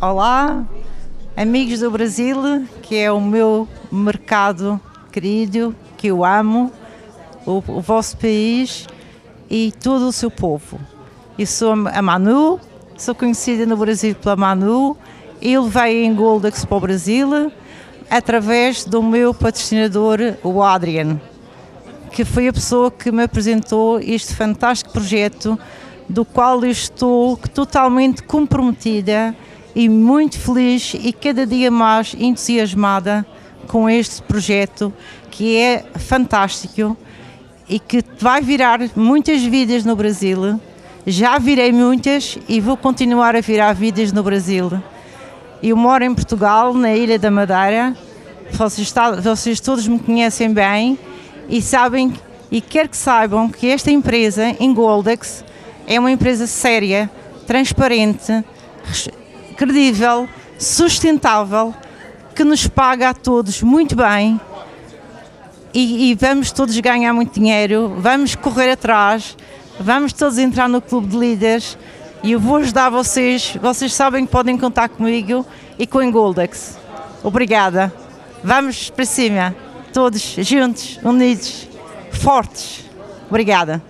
Olá, amigos do Brasil, que é o meu mercado querido, que eu amo, o, o vosso país e todo o seu povo. Eu sou a Manu, sou conhecida no Brasil pela Manu. Eu veio em Goldex para o Brasil através do meu patrocinador, o Adrian, que foi a pessoa que me apresentou este fantástico projeto, do qual eu estou totalmente comprometida e muito feliz e cada dia mais entusiasmada com este projeto que é fantástico e que vai virar muitas vidas no Brasil. Já virei muitas e vou continuar a virar vidas no Brasil. Eu moro em Portugal, na Ilha da Madeira. Vocês, vocês todos me conhecem bem e sabem e quero que saibam que esta empresa, em Goldex, é uma empresa séria, transparente, credível, sustentável, que nos paga a todos muito bem e, e, vamos todos ganhar muito dinheiro, vamos correr atrás, vamos todos entrar no clube de líderes e eu vou ajudar vocês. Vocês sabem que podem contar comigo e com a Goldex. Obrigada. Vamos para cima, todos juntos, unidos, fortes. Obrigada.